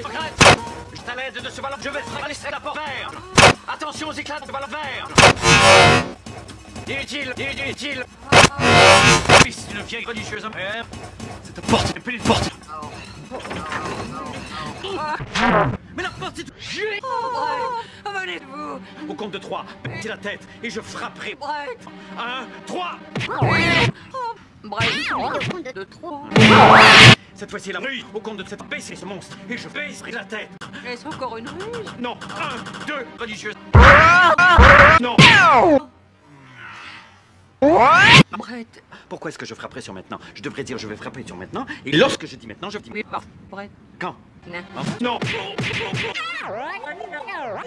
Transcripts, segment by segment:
les regrette Je t'aide de ce ballon, je vais traverser la porte. Verte Attention aux éclats de ballon vert. Inutile, inutile Fils d'une vieille religieuse. Cette porte n'est plus une porte. Mais la porte est... Oh, Venez-vous Au compte de trois, mettez la tête et je frapperai. 1, 3 Bref, ah, de trop. Cette fois-ci, la rue au compte de cette baisser ce monstre, et je baisserai la tête. Est-ce encore une ruse? Non, un, deux, religieuse. Non. Brett. Pourquoi est-ce que je frapperai sur maintenant? Je devrais dire je vais frapper sur maintenant, et lorsque je dis maintenant, je dis... Oui, Brett. Quand? Non. non. Ah,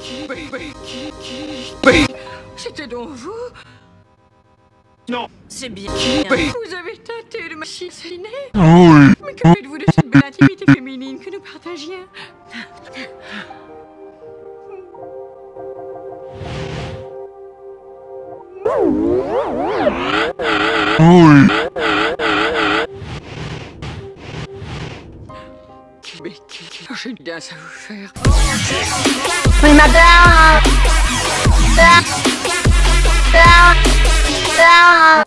qui Qui Qui C'était donc vous Non. C'est bien. Vous avez tenté de m'assassiner Mais que faites-vous de cette belle intimité féminine que nous partagions Oh, à vous faire. Oui, madame.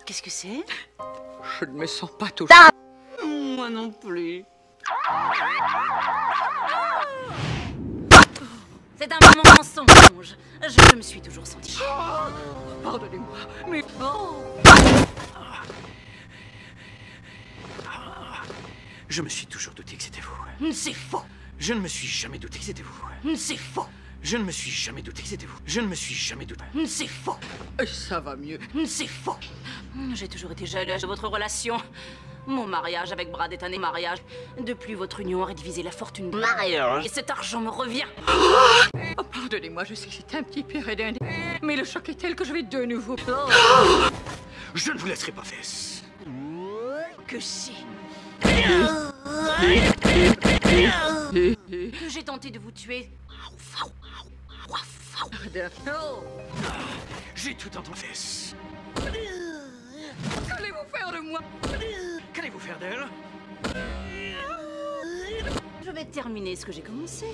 Qu'est-ce que c'est? Je ne me sens pas touchée. Moi non plus. C'est un moment mensonge. Je me suis toujours sentie. Pardonnez-moi, mais oh Je me suis toujours douté que c'était vous. C'est faux. Je ne me suis jamais douté que c'était vous. C'est faux. Je ne me suis jamais douté que c'était vous. Je ne me suis jamais douté. C'est faux. Et ça va mieux. C'est faux. J'ai toujours été jalouse de votre relation. Mon mariage avec Brad est un mariage. De plus, votre union aurait divisé la fortune. Mariage. Et cet argent me revient. Oh, pardonnez-moi, je sais que c'est un petit peu redondant, mais le choc est tel que je vais de nouveau. Je ne vous laisserai pas faire. Que si. Que j'ai tenté de vous tuer. Oh, J'ai tout entendu. Fesse. Qu'allez-vous faire de moi? Qu'allez-vous faire d'elle? Je vais terminer ce que j'ai commencé.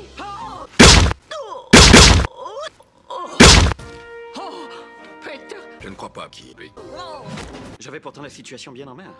Peter Je ne crois pas qui. Oui. J'avais pourtant la situation bien en main.